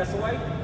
That's the way.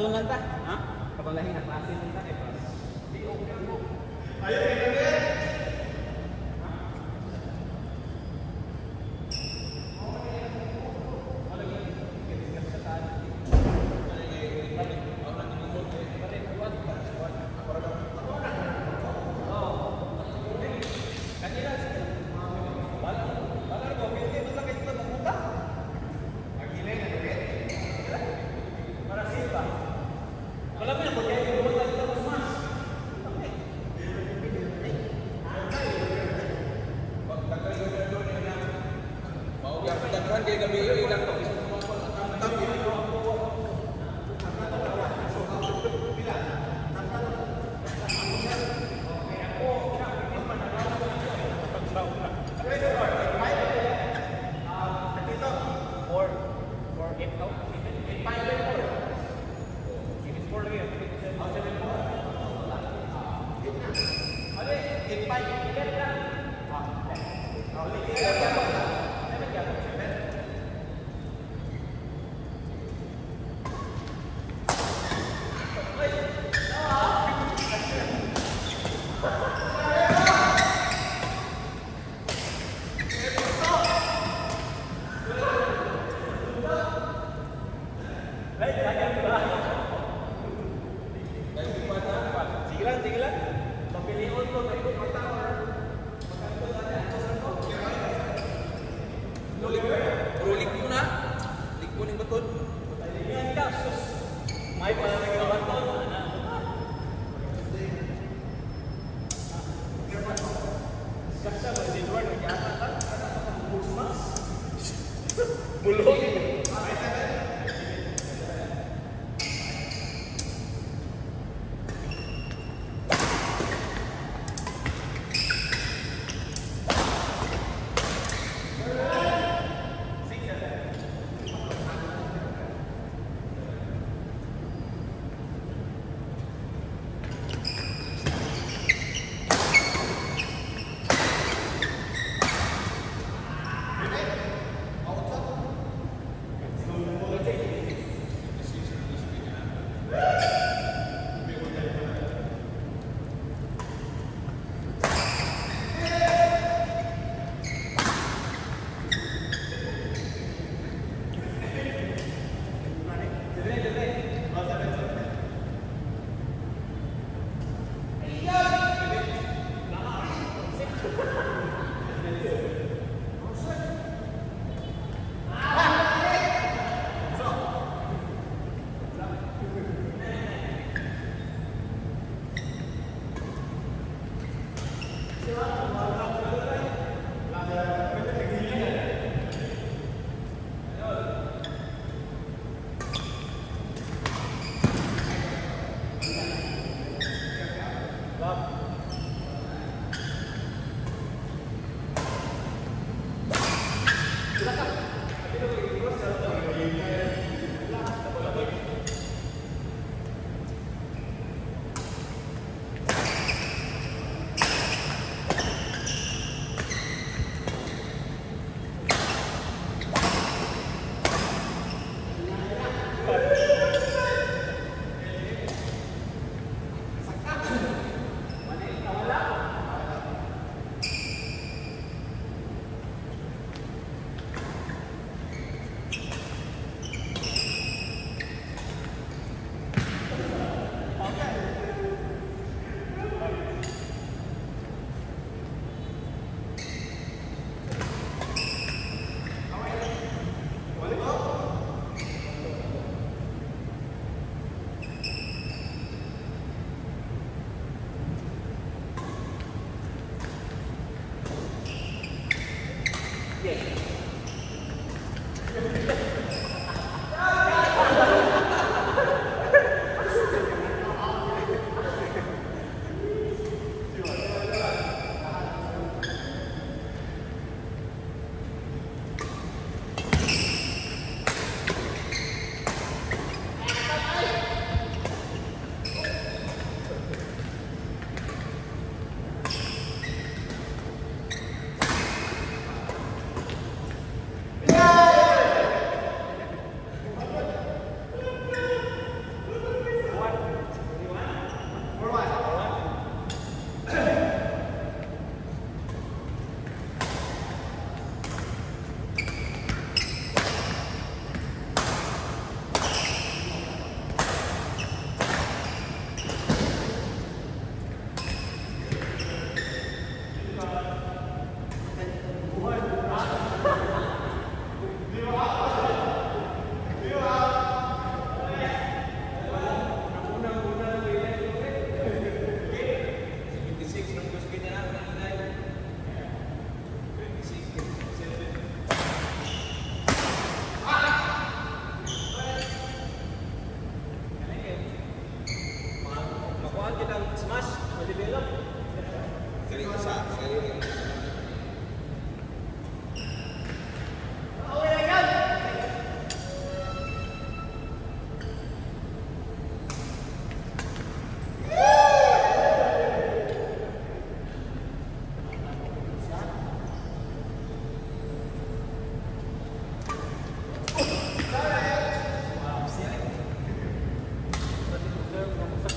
Katun lang ta? Ha? Kapag lahingat, asin lang ta. Ayo, ayo.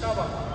Estaba.